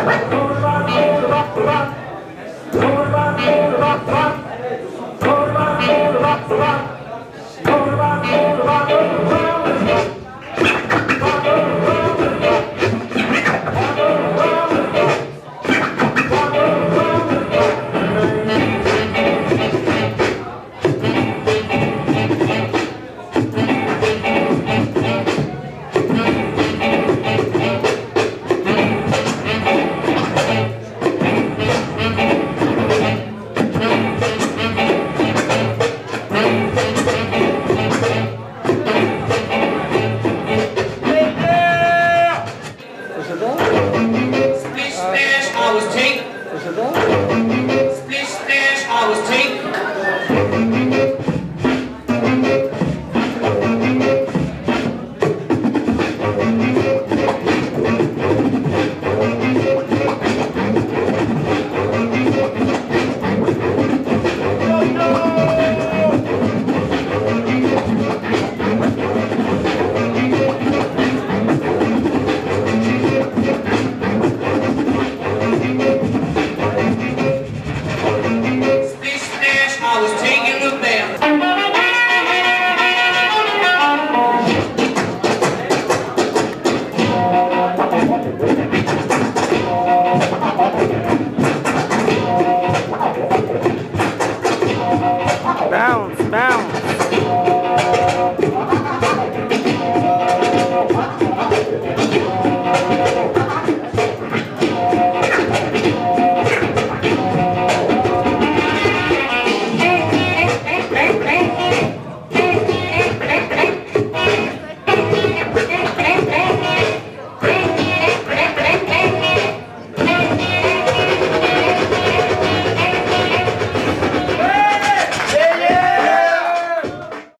Splish bounce, bounce.